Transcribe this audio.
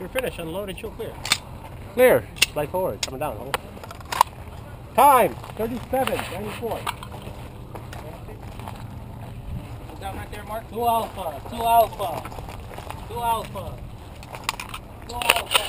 You're finished. Unloaded. You're clear. Clear. Slide forward. Coming down. Hold. Time. 37. 94. Down right there, Mark. Two alpha. Two alpha. Two alpha. Two alpha.